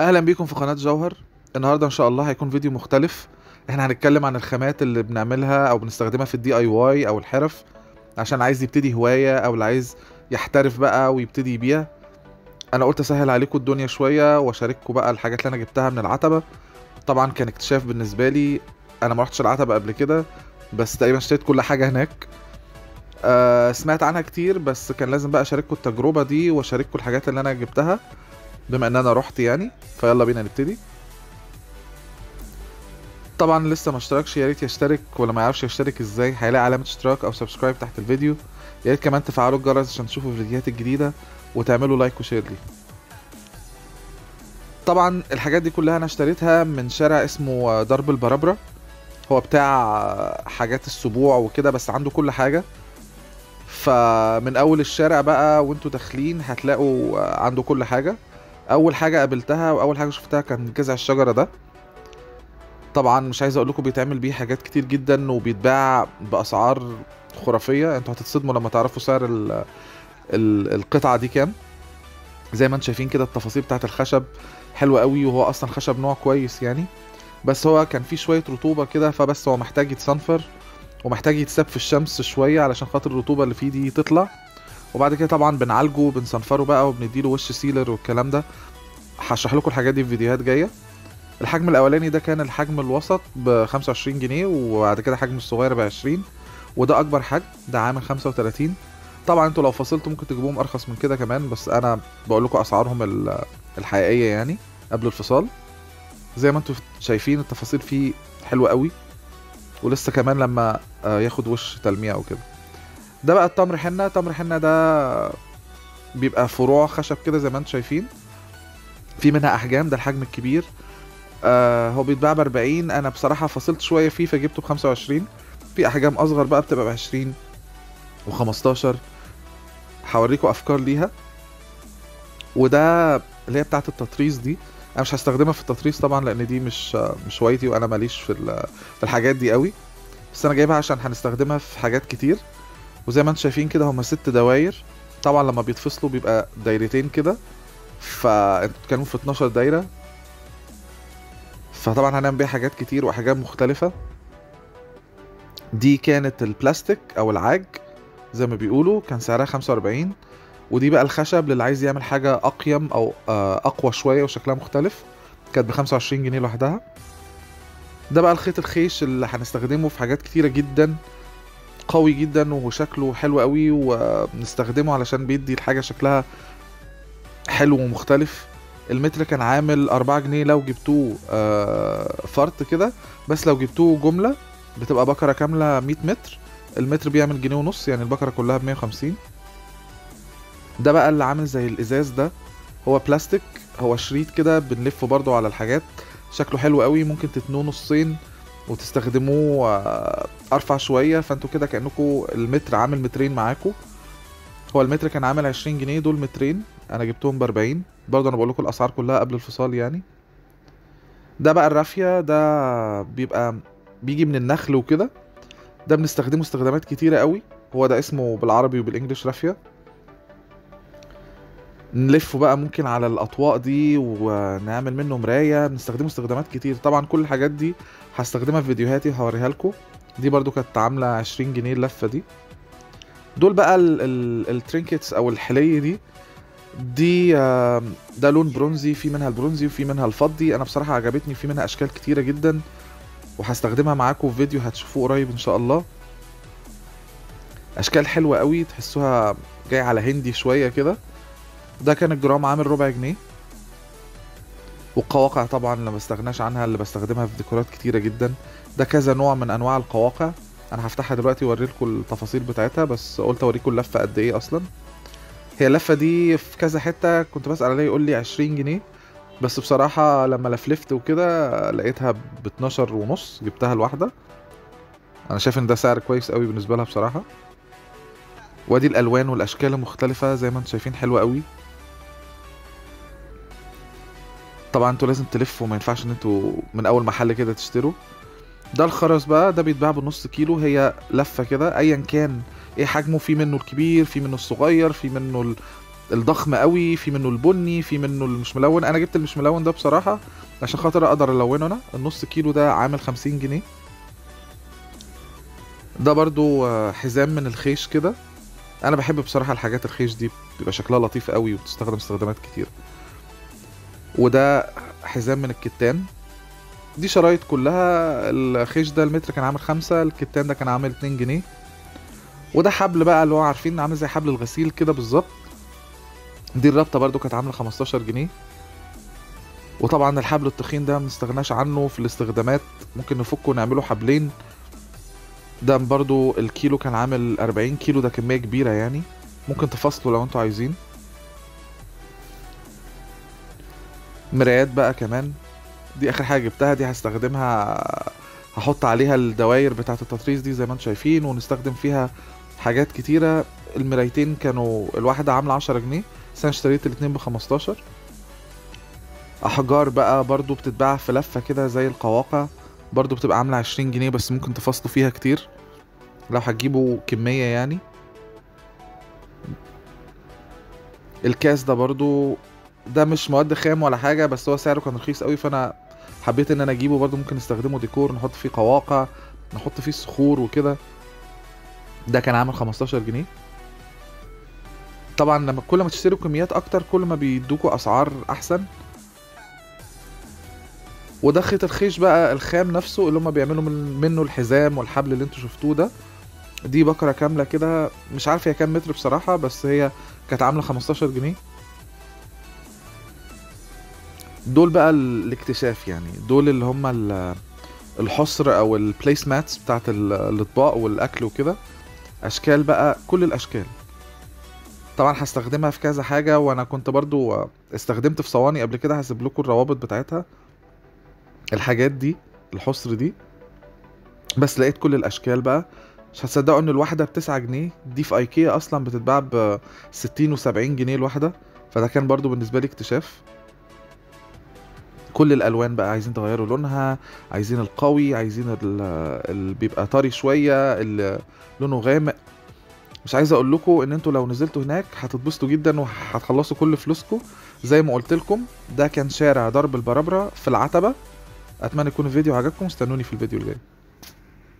أهلا بيكم في قناة جوهر. النهارده إن شاء الله هيكون فيديو مختلف. إحنا هنتكلم عن الخامات اللي بنعملها أو بنستخدمها في ال DIY أو الحرف عشان عايز يبتدي هواية أو اللي عايز يحترف بقى ويبتدي يبيع. أنا قلت أسهل عليكم الدنيا شوية وأشارككم بقى الحاجات اللي أنا جبتها من العتبة. طبعا كان اكتشاف بالنسبة لي أنا ما رحتش العتبة قبل كده بس تقريبا اشتريت كل حاجة هناك. أه سمعت عنها كتير بس كان لازم بقى أشارككم التجربة دي وأشارككم الحاجات اللي أنا جبتها. بما إن أنا رحت يعني فيلا بينا نبتدي. طبعا لسه ما اشتركش يا ريت يشترك ولا ما يعرفش يشترك إزاي هيلاقي علامة اشتراك أو subscribe تحت الفيديو. يا ريت كمان تفعلوا الجرس عشان تشوفوا الفيديوهات الجديدة وتعملوا like و share لي. طبعا الحاجات دي كلها أنا اشتريتها من شارع اسمه درب البرابرة. هو بتاع حاجات السبوع وكده بس عنده كل حاجة. فمن أول الشارع بقى وأنتوا داخلين هتلاقوا عنده كل حاجة. أول حاجة قابلتها وأول حاجة شفتها كان جذع الشجرة ده. طبعا مش عايز أقول لكم بيتعمل بيه حاجات كتير جدا وبيتباع بأسعار خرافية. أنتوا هتتصدموا لما تعرفوا سعر ال ال القطعة دي كام. زي ما أنتم شايفين كده التفاصيل بتاعت الخشب حلوة قوي وهو أصلا خشب نوع كويس يعني. بس هو كان فيه شوية رطوبة كده فبس هو محتاج يتصنفر ومحتاج يتساب في الشمس شوية علشان خاطر الرطوبة اللي فيه دي تطلع. وبعد كده طبعا بنعالجه وبنصنفره بقى وبنديله وش سيلر والكلام ده. هشرح لكم الحاجات دي في فيديوهات جاية. الحجم الأولاني ده كان الحجم الوسط ب 25 جنيه وبعد كده حجم الصغير ب 20 وده أكبر حجم ده عامل 35 طبعا أنتوا لو فصلتوا ممكن تجيبوهم أرخص من كده كمان بس أنا بقول لكم أسعارهم الحقيقية يعني قبل الفصال. زي ما أنتوا شايفين التفاصيل فيه حلوة قوي ولسه كمان لما ياخد وش تلميع وكده. ده بقى التمر حنة. تمر حنة ده بيبقى فروع خشب كده زي ما أنتم شايفين. في منها أحجام ده الحجم الكبير. آه هو بيتباع ب 40 أنا بصراحة فصلت شوية فيه فجبته ب 25 في أحجام أصغر بقى بتبقى ب 20 و15 هوريكم أفكار ليها. وده اللي هي بتاعة التطريز دي. أنا مش هستخدمها في التطريز طبعا لأن دي مش مش هوايتي وأنا ماليش في في الحاجات دي قوي. بس أنا جايبها عشان هنستخدمها في حاجات كتير. وزي ما أنتم شايفين كده هما ست دواير طبعا لما بيتفصلوا بيبقى دايرتين كده. فانتوا بتتكلموا في 12 دايرة. فطبعا هنعمل بيها حاجات كتير واحجام مختلفة. دي كانت البلاستيك أو العاج زي ما بيقولوا. كان سعرها 45 ودي بقى الخشب للي عايز يعمل حاجة أقيم أو أقوى شوية وشكلها مختلف. كانت ب 25 جنيه لوحدها. ده بقى الخيط الخيش اللي هنستخدمه في حاجات كتيرة جدا. قوي جدا وشكله حلو قوي وبنستخدمه علشان بيدي الحاجة شكلها حلو ومختلف. المتر كان عامل أربعة جنيه لو جبتوه فرط كده. بس لو جبتوه جملة بتبقى بكرة كاملة مية متر. المتر بيعمل جنيه ونص يعني البكرة كلها بمية وخمسين. ده بقى اللي عامل زي الإزاز ده. هو بلاستيك هو شريط كده بنلفه برضو على الحاجات. شكله حلو قوي ممكن تتنوه نصين وتستخدموه أرفع شوية فأنتوا كده كانكم المتر عامل مترين معاكم هو المتر كان عامل 20 جنيه دول مترين. أنا جبتهم ب 40 برضه أنا بقول لكم الأسعار كلها قبل الفصال يعني. ده بقى الرافية ده بيبقى بيجي من النخل وكده. ده بنستخدمه استخدامات كتيرة قوي. هو ده اسمه بالعربي وبال English raffia. نلفه بقى ممكن على الأطواق دي ونعمل منه مراية. بنستخدمه استخدامات كتير. طبعا كل الحاجات دي هستخدمها في فيديوهاتي وهوريها لكم. دي برضو كانت عاملة 20 جنيه اللفة دي. دول بقى ال trinkets أو الحلي دي. دي ده لون برونزي في منها البرونزي وفي منها الفضي. أنا بصراحة عجبتني في منها أشكال كتيرة جدا. وهستخدمها معاكم في فيديو هتشوفوه قريب إن شاء الله. أشكال حلوة قوي تحسوها جاي على هندي شوية كده. ده كان الجرام عامل ربع جنيه. والقواقع طبعا اللي ما بستغناش عنها اللي بستخدمها في ديكورات كتيرة جدا. ده كذا نوع من أنواع القواقع. أنا هفتحها دلوقتي واوري لكم التفاصيل بتاعتها بس قلت أوريكم اللفة قد إيه أصلا. هي اللفة دي في كذا حتة كنت بسأل عليها يقول لي 20 جنيه. بس بصراحة لما لفلفت وكده لقيتها ب 12 ونص جبتها الواحده أنا شايف إن ده سعر كويس قوي بالنسبة لها بصراحة. وأدي الألوان والأشكال المختلفة زي ما أنتم شايفين حلوة قوي طبعا أنتوا لازم تلفوا ما ينفعش ان أنتوا من أول محل كده تشتروا. ده الخرز بقى ده بيتباع بنص كيلو هي لفة كده ايا كان إيه حجمه في منه الكبير في منه الصغير في منه الضخم قوي في منه البني في منه المش ملون. أنا جبت المش ملون ده بصراحة عشان خاطر أقدر ألونه أنا. النص كيلو ده عامل 50 جنيه. ده برضو آه، حزام من الخيش كده. أنا بحب بصراحة الحاجات الخيش دي بيبقى شكلها لطيف قوي وبتستخدم استخدامات كتير. وده حزام من الكتان. دي شرايط كلها الخيش ده المتر كان عامل خمسة الكتان ده كان عامل اتنين جنيه. وده حبل بقى اللي هو عارفين عامل زي حبل الغسيل كده بالظبط. دي الرابطة برضو كانت عاملة 15 جنيه. وطبعا الحبل التخين ده مستغناش عنه في الاستخدامات. ممكن نفكه ونعمله حبلين. ده برضو الكيلو كان عامل 40 كيلو ده كمية كبيرة يعني. ممكن تفصلوا لو أنتوا عايزين. مرايات بقى كمان. دي آخر حاجة جبتها دي هستخدمها هحط عليها الدواير بتاعة التطريز دي زي ما أنتوا شايفين ونستخدم فيها حاجات كتيرة. المرايتين كانوا الواحدة عاملة 10 جنيه بس أنا اشتريت الاتنين ب 15 أحجار بقى برضو بتتباع في لفة كده زي القواقع برضو بتبقى عاملة 20 جنيه بس ممكن تفصلوا فيها كتير. لو هتجيبوا كمية يعني. الكاس ده برضو ده مش مواد خام ولا حاجة بس هو سعره كان رخيص قوي فأنا حبيت إن أنا أجيبه. برضو ممكن نستخدمه ديكور نحط فيه قواقع نحط فيه صخور وكده. ده كان عامل 15 جنيه. طبعا لما كل ما تشتروا كميات أكتر كل ما بيدوكوا أسعار أحسن. وده خيط الخيش بقى الخام نفسه اللي هم بيعملوا من منه الحزام والحبل اللي أنتوا شفتوه ده. دي بكرة كاملة كده مش عارف هي كام متر بصراحة بس هي كانت عاملة 15 جنيه. دول بقى ال- الاكتشاف يعني. دول اللي هم ال- الحصر أو البليس ماتس بتاعت ال- الأطباق والأكل وكده. أشكال بقى كل الأشكال. طبعا هستخدمها في كذا حاجة وأنا كنت برضو استخدمت في صواني قبل كده هسيب لكم الروابط بتاعتها. الحاجات دي الحصر دي. بس لقيت كل الأشكال بقى. مش هتصدقوا إن الواحدة بتسعة جنيه دي في ايكيا أصلا بتتباع ب 60 و 70 جنيه الواحدة. فده كان برضو بالنسبة لي اكتشاف. كل الألوان بقى عايزين تغيروا لونها عايزين القوي عايزين اللي بيبقى طري شوية اللي لونه غامق. مش عايز أقول لكم إن أنتوا لو نزلتوا هناك هتتبسطوا جدا وهتخلصوا كل فلوسكم. زي ما قلت لكم ده كان شارع درب البرابرة في العتبة. أتمنى يكون الفيديو عجبكم استنوني في الفيديو الجاي.